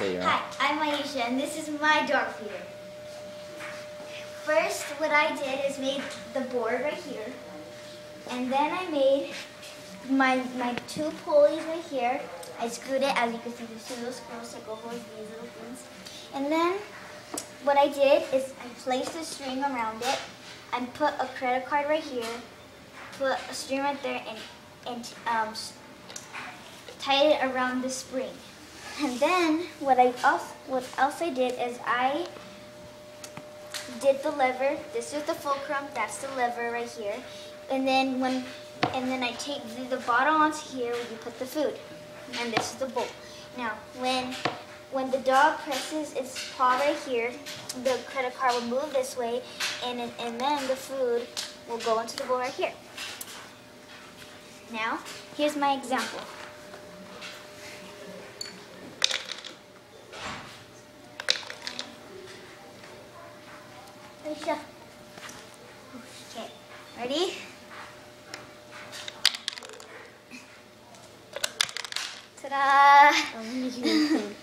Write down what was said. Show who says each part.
Speaker 1: Hi, I'm Aisha, and this is my dog feeder. First, what I did is made the board right here, and then I made my my two pulleys right here. I screwed it, as you can see, there's two little screws that go over these little things. And then, what I did is I placed a string around it, and put a credit card right here, put a string right there, and and um, tied it around the spring. And then what I else what else I did is I did the lever. This is the fulcrum. That's the lever right here. And then when and then I take the, the bottle onto here where you put the food. And this is the bowl. Now when when the dog presses its paw right here, the credit card will move this way, and and then the food will go into the bowl right here. Now here's my example. Alicia. Okay, ready? Ta-da!